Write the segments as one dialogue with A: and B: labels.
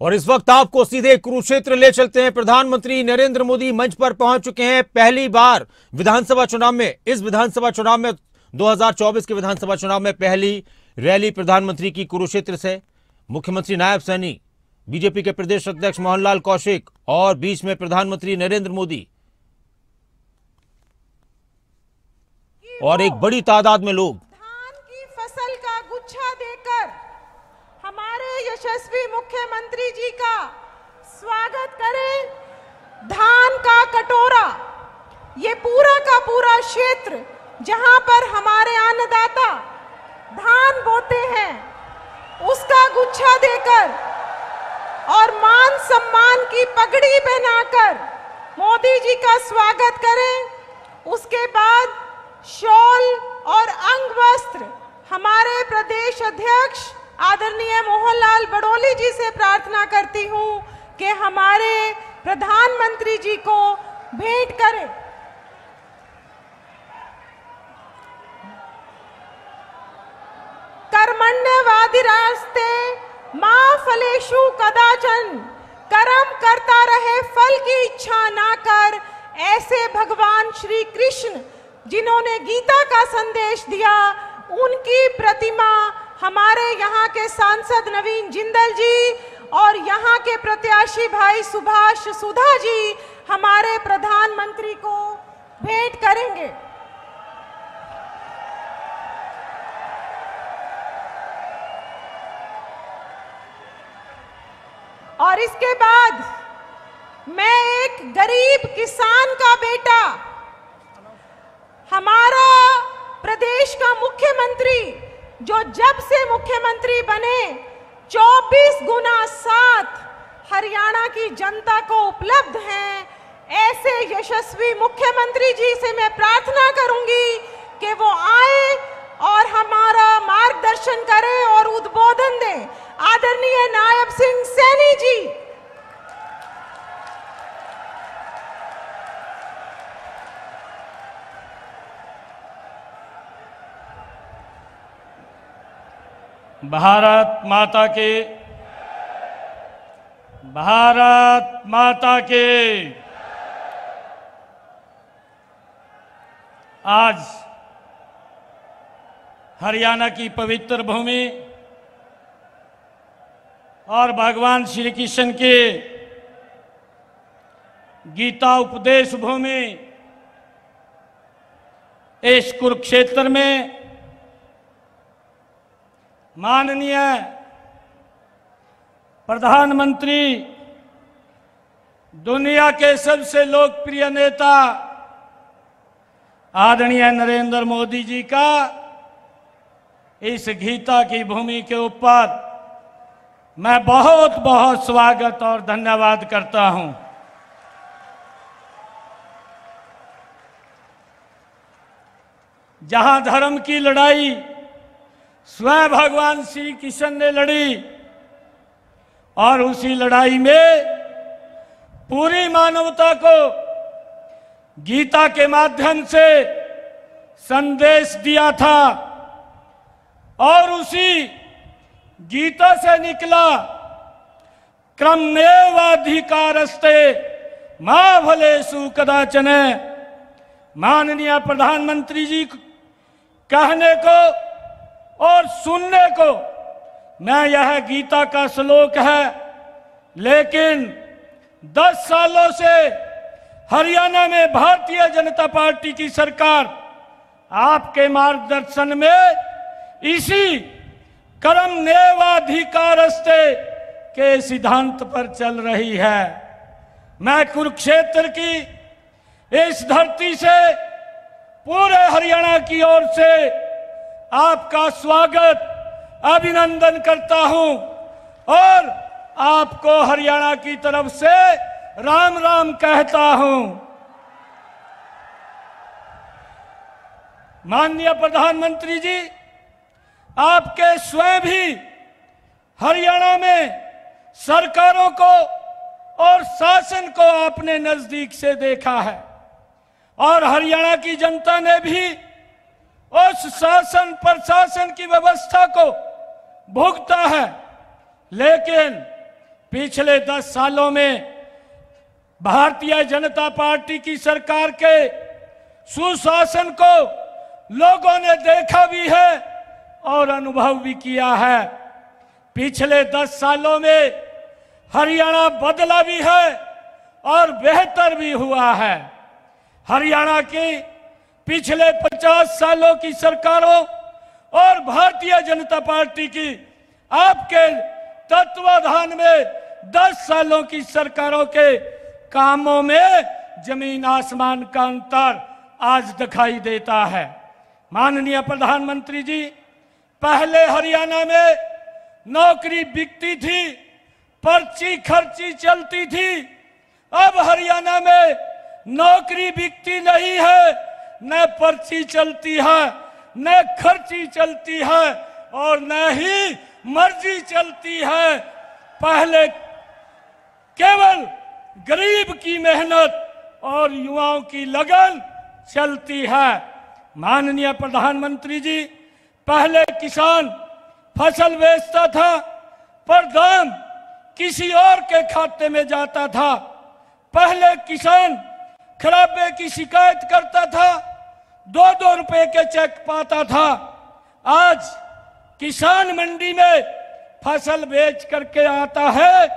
A: और इस वक्त आपको सीधे कुरुक्षेत्र ले चलते हैं। प्रधानमंत्री नरेंद्र मोदी मंच पर पहुँच चुके हैं। पहली बार विधानसभा चुनाव में, इस विधानसभा चुनाव में 2024 के विधानसभा चुनाव में पहली रैली प्रधानमंत्री की कुरुक्षेत्र से। मुख्यमंत्री नायब सैनी, बीजेपी के प्रदेश अध्यक्ष मोहनलाल कौशिक और बीच में प्रधानमंत्री नरेंद्र मोदी। और एक बड़ी तादाद में लोग
B: धान की फ़सल का गुच्छा देकर हमारे यशस्वी मुख्यमंत्री जी का स्वागत करें। धान का कटोरा, ये पूरा का पूरा क्षेत्र जहाँ पर हमारे अन्नदाता धान बोते हैं, उसका गुच्छा देकर और मान सम्मान की पगड़ी पहनाकर मोदी जी का स्वागत करें। उसके बाद शॉल और अंग वस्त्र हमारे प्रदेश अध्यक्ष आदरणीय मोहनलाल बड़ोली जी से प्रार्थना करती हूँ कि हमारे प्रधानमंत्री जी को भेंट करें। कर्मण्यवादिरास्ते माँ फलेशु कदाचन, कर्म करता रहे फल की इच्छा ना कर, ऐसे भगवान श्री कृष्ण जिन्होंने गीता का संदेश दिया, उनकी प्रतिमा हमारे यहाँ के सांसद नवीन जिंदल जी और यहाँ के प्रत्याशी भाई सुभाष सुधा जी हमारे प्रधानमंत्री को भेंट करेंगे। और इसके बाद मैं एक गरीब किसान का बेटा, हमारा प्रदेश का मुख्यमंत्री जो जब से मुख्यमंत्री बने 24 गुना सात हरियाणा की जनता को उपलब्ध हैं, ऐसे यशस्वी मुख्यमंत्री जी से मैं प्रार्थना करूँगी कि वो आए और हमारा मार्गदर्शन करें और उद्बोधन दें आदरणीय नायब सिंह सैनी जी
C: भारत माता के। भारत माता के। आज हरियाणा की पवित्र भूमि और भगवान श्री कृष्ण के गीता उपदेश भूमि इस कुरुक्षेत्र में माननीय प्रधानमंत्री, दुनिया के सबसे लोकप्रिय नेता आदरणीय नरेंद्र मोदी जी का इस गीता की भूमि के ऊपर मैं बहुत बहुत स्वागत और धन्यवाद करता हूँ। जहाँ धर्म की लड़ाई स्वयं भगवान श्री कृष्ण ने लड़ी और उसी लड़ाई में पूरी मानवता को गीता के माध्यम से संदेश दिया था और उसी गीता से निकला क्रमनेवाधिकारस्ते माँ भलेसु कदाचन। माननीय प्रधानमंत्री जी कहने को और सुनने को। मैं यह गीता का श्लोक है, लेकिन 10 सालों से हरियाणा में भारतीय जनता पार्टी की सरकार आपके मार्गदर्शन में इसी कर्म नेवाधिकारस्ते के सिद्धांत पर चल रही है। मैं कुरुक्षेत्र की इस धरती से पूरे हरियाणा की ओर से आपका स्वागत अभिनंदन करता हूँ। और आपको हरियाणा की तरफ़ से राम राम कहता हूँ। माननीय प्रधानमंत्री जी, आपके स्वयं भी हरियाणा में सरकारों को और शासन को आपने नज़दीक से देखा है। और हरियाणा की जनता ने भी उस शासन प्रशासन की व्यवस्था को भुगता है। लेकिन पिछले दस सालों में भारतीय जनता पार्टी की सरकार के सुशासन को लोगों ने देखा भी है और अनुभव भी किया है। पिछले दस सालों में हरियाणा बदला भी है और बेहतर भी हुआ है। हरियाणा की पिछले पचास सालों की सरकारों और भारतीय जनता पार्टी की आपके तत्वाधान में दस सालों की सरकारों के कामों में ज़मीन आसमान का अंतर आज दिखाई देता है। माननीय प्रधानमंत्री जी, पहले हरियाणा में नौकरी बिकती थी, पर्ची खर्ची चलती थी, अब हरियाणा में नौकरी बिकती नहीं है न पर्ची चलती है, न खर्ची चलती है और न ही मर्ज़ी चलती है। पहले केवल गरीब की मेहनत और युवाओं की लगन चलती है। माननीय प्रधानमंत्री जी, पहले किसान फ़सल बेचता था, पर दाम किसी और के खाते में जाता था। पहले किसान खराबे की शिकायत करता था दो दो रुपए के चेक पाता था। आज किसान मंडी में फ़सल बेच करके आता है।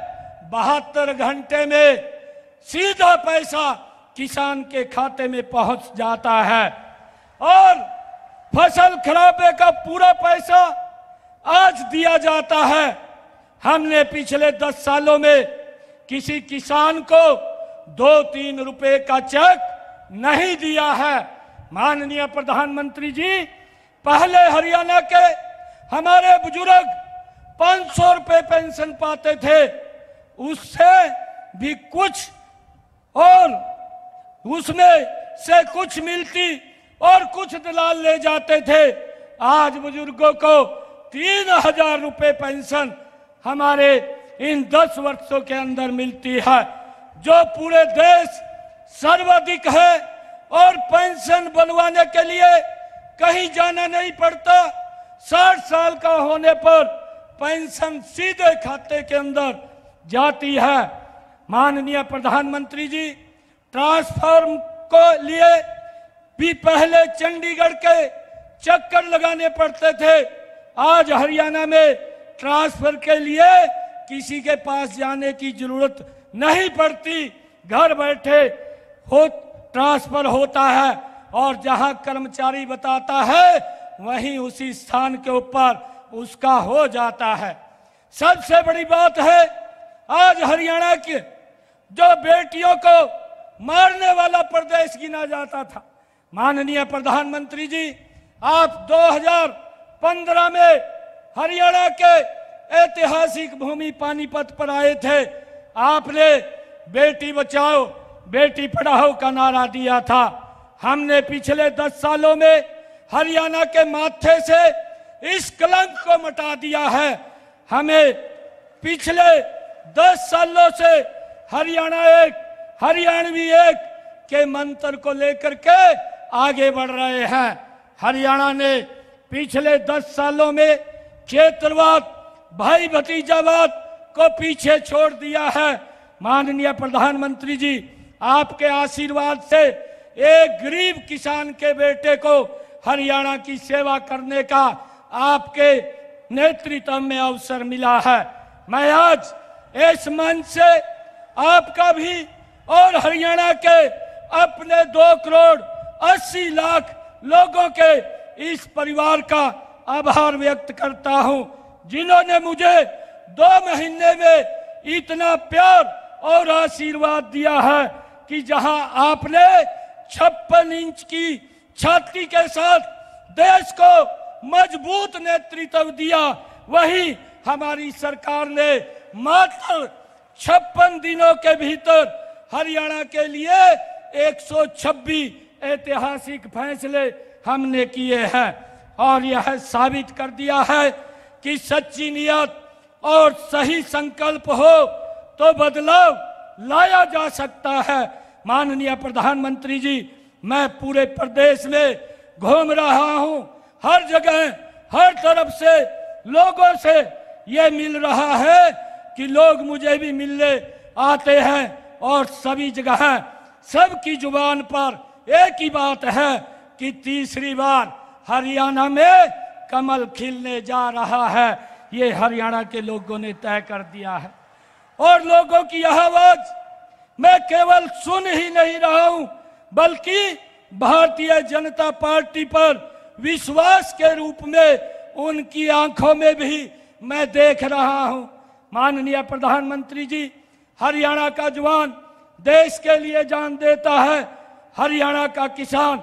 C: बहत्तर घंटे में सीधा पैसा किसान के खाते में पहुँच जाता है। और फ़सल खराबे का पूरा पैसा आज दिया जाता है। हमने पिछले दस सालों में किसी किसान को दो तीन रुपए का चेक नहीं दिया है। माननीय प्रधानमंत्री जी, पहले हरियाणा के हमारे बुज़ुर्ग पाँच सौ रुपए पेंशन पाते थे। उससे भी कुछ और उसमें से कुछ मिलती और कुछ दलाल ले जाते थे। आज बुज़ुर्गों को तीन हज़ार रुपए पेंशन हमारे इन दस वर्षों के अंदर मिलती है, जो पूरे देश सर्वाधिक है। और पेंशन बनवाने के लिए कहीं जाना नहीं पड़ता। साठ साल का होने पर पेंशन सीधे खाते के अंदर जाती है। माननीय प्रधानमंत्री जी, ट्रांसफॉर्म को लिए भी पहले चंडीगढ़ के चक्कर लगाने पड़ते थे। आज हरियाणा में ट्रांसफ़र के लिए किसी के पास जाने की ज़रूरत नहीं पड़ती। घर बैठे हो ट्रांसफ़र होता है और जहाँ कर्मचारी बताता है, वहीं उसी स्थान के ऊपर उसका हो जाता है। सबसे बड़ी बात है, आज हरियाणा के जो बेटियों को मारने वाला प्रदेश गिना जाता था। माननीय प्रधानमंत्री जी, आप 2015 में हरियाणा के ऐतिहासिक भूमि पानीपत पर आए थे। आपने बेटी बचाओ बेटी पढ़ाओ का नारा दिया था। हमने पिछले दस सालों में हरियाणा के माथे से इस कलंक को मटा दिया है। हमें पिछले दस सालों से हरियाणा एक, हरियाणवी एक के मंत्र को लेकर के आगे बढ़ रहे हैं। हरियाणा ने पिछले दस सालों में क्षेत्रवाद भाई भतीजावाद को पीछे छोड़ दिया है। माननीय प्रधानमंत्री जी आपके आशीर्वाद से एक गरीब किसान के बेटे को हरियाणा की सेवा करने का आपके नेतृत्व में अवसर मिला है। मैं आज इस मंच से आपका भी और हरियाणा के अपने दो करोड़ अस्सी लाख लोगों के इस परिवार का आभार व्यक्त करता हूँ, जिन्होंने मुझे दो महीने में इतना प्यार और आशीर्वाद दिया है। कि जहाँ आपने छप्पन इंच की छाती के साथ देश को मज़बूत नेतृत्व दिया, वही हमारी सरकार ने मात्र छप्पन दिनों के भीतर हरियाणा के लिए 126 ऐतिहासिक फैसले हमने किए हैं। और यह साबित कर दिया है कि सच्ची नियत और सही संकल्प हो तो बदलाव लाया जा सकता है। माननीय प्रधानमंत्री जी, मैं पूरे प्रदेश में घूम रहा हूँ। हर जगह, हर तरफ़ से लोगों से ये मिल रहा है कि लोग मुझे भी मिलने आते हैं और सभी जगह, सबकी ज़ुबान पर एक ही बात है कि तीसरी बार हरियाणा में कमल खिलने जा रहा है। ये हरियाणा के लोगों ने तय कर दिया है। और लोगों की यह आवाज़ मैं केवल सुन ही नहीं रहा हूँ, बल्कि भारतीय जनता पार्टी पर विश्वास के रूप में उनकी आँखों में भी मैं देख रहा हूँ। माननीय प्रधानमंत्री जी, हरियाणा का जवान देश के लिए जान देता है, हरियाणा का किसान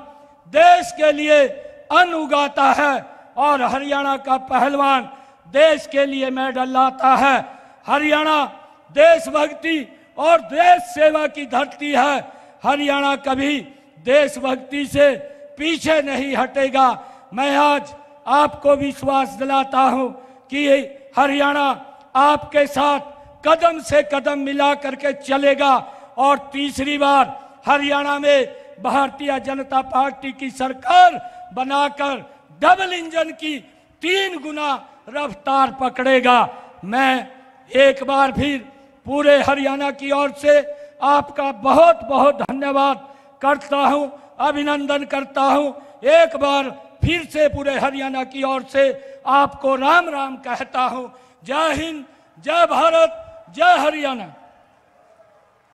C: देश के लिए अन्न उगाता है और हरियाणा का पहलवान देश के लिए मेडल लाता है। हरियाणा देशभक्ति और देश सेवा की धरती है। हरियाणा कभी देशभक्ति से पीछे नहीं हटेगा। मैं आज आपको विश्वास दिलाता हूँ कि हरियाणा आपके साथ कदम से कदम मिला करके चलेगा। और तीसरी बार हरियाणा में भारतीय जनता पार्टी की सरकार बनाकर डबल इंजन की तीन गुना रफ्तार पकड़ेगा। मैं एक बार फिर पूरे हरियाणा की ओर से आपका बहुत बहुत धन्यवाद करता हूँ, अभिनंदन करता हूँ। एक बार फिर से पूरे हरियाणा की ओर से आपको राम राम कहता हूँ। जय हिंद, जय भारत, जय हरियाणा।